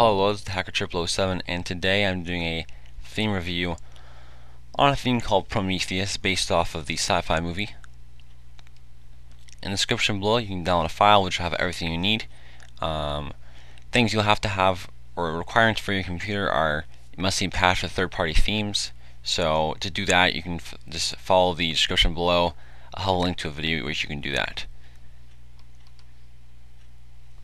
Hello, this is Hacker Triple 07 and today I'm doing a theme review on a theme called Prometheus based off of the sci-fi movie. In the description below you can download a file which will have everything you need. Um, things you'll have to have or requirements for your computer are you must be patched with third-party themes. So to do that you can just follow the description below. I'll have a link to a video which you can do that.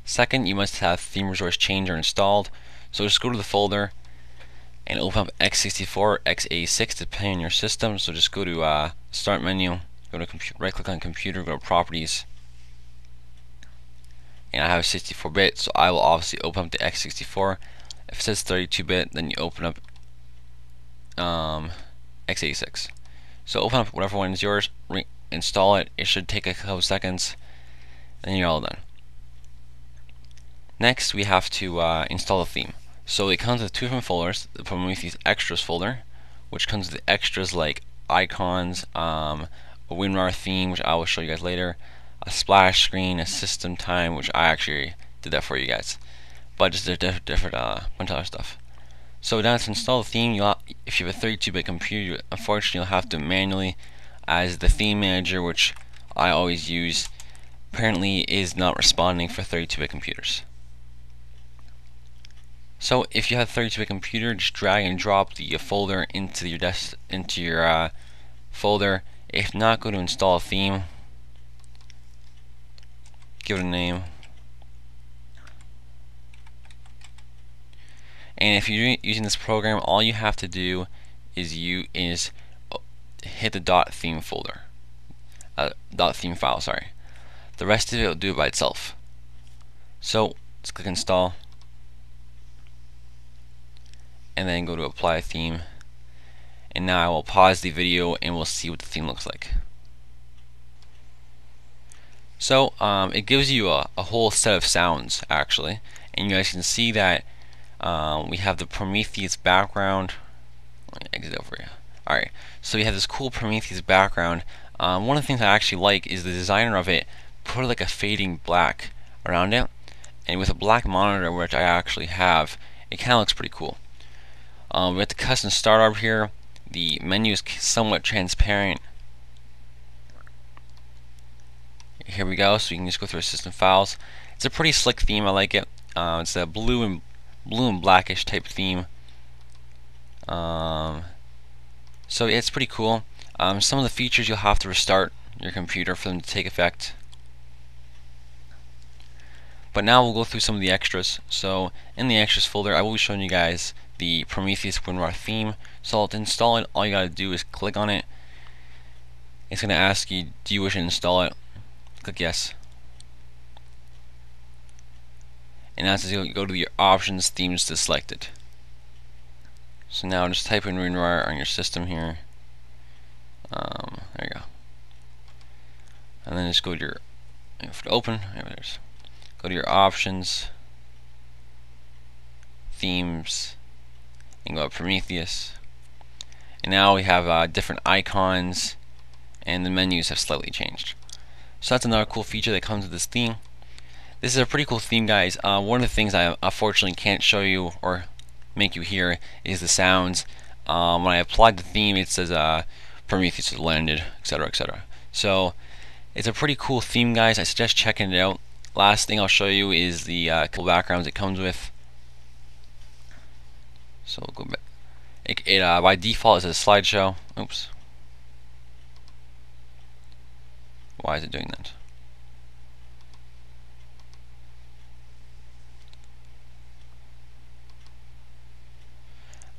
Second, you must have Theme Resource Changer installed. So just go to the folder and open up x64 or x86 depending on your system. So just go to uh, Start menu, go to right click on Computer, go to Properties. And I have 64-bit, so I will obviously open up the x64. If it says 32-bit, then you open up um, x86. So open up whatever one is yours, install it. It should take a couple seconds, and you're all done. Next, we have to uh, install the theme. So it comes with two different folders. The Prometheus Extras folder, which comes with extras like icons, um, a WinRAR theme, which I will show you guys later, a splash screen, a system time, which I actually did that for you guys. But just a diff different uh, bunch of other stuff. So now to install the theme, you'll if you have a 32-bit computer, unfortunately you'll have to manually, as the theme manager, which I always use, apparently is not responding for 32-bit computers. So if you have a 32-bit computer, just drag and drop the folder into your desk into your uh, folder. If not, go to install a theme. Give it a name. And if you're using this program, all you have to do is you is hit the dot theme folder, uh, dot theme file. Sorry. The rest of it will do it by itself. So let's click install and then go to apply theme. And now I will pause the video and we'll see what the theme looks like. So um, it gives you a, a, whole set of sounds actually. And you guys can see that um, we have the Prometheus background. Exit over here. Alright so we have this cool Prometheus background. Um, one of the things I actually like is the designer of it put like a fading black around it. And with a black monitor which I actually have it kinda looks pretty cool um, we have the custom startup here. The menu is somewhat transparent. Here we go. So you can just go through system files. It's a pretty slick theme. I like it. Uh, it's a blue and blue and blackish type theme. Um, so it's pretty cool. Um, some of the features you'll have to restart your computer for them to take effect. But now we'll go through some of the extras. So in the extras folder, I will be showing you guys the Prometheus WinRAR theme. So to install it, all you gotta do is click on it. It's gonna ask you, do you wish to install it? Click yes. And now you go to your options, themes to select it. So now just type in WinRAR on your system here. Um, there you go. And then just go to your, to open, go to your options, themes, and go up Prometheus. And now we have uh, different icons and the menus have slightly changed. So that's another cool feature that comes with this theme. This is a pretty cool theme guys. Uh, one of the things I unfortunately can't show you or make you hear is the sounds. Um, when I applied the theme it says uh, Prometheus has landed, etc etc. So it's a pretty cool theme guys. I suggest checking it out. Last thing I'll show you is the uh, couple backgrounds it comes with. So we'll go back. It, it uh, by default is a slideshow. Oops. Why is it doing that?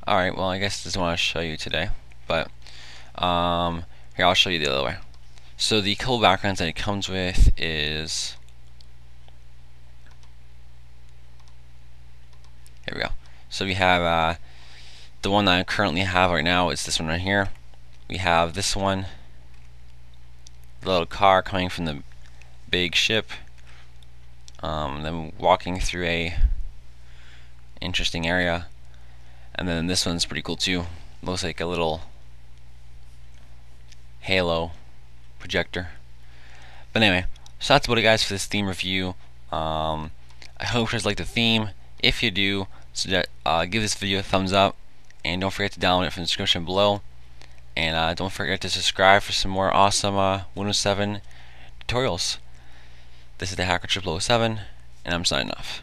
Alright, well I guess this is what I want to show you today. But um, here I'll show you the other way. So the couple backgrounds that it comes with is here we go. So we have uh, the one that I currently have right now is this one right here. We have this one, the little car coming from the big ship. Um, then walking through a interesting area. And then this one's pretty cool too. Looks like a little halo projector. But anyway, so that's about it guys for this theme review. Um, I hope you guys like the theme. If you do, So uh, give this video a thumbs up, and don't forget to download it from the description below. And uh, don't forget to subscribe for some more awesome uh, Windows 7 tutorials. This is the Hacker 007, and I'm signing off.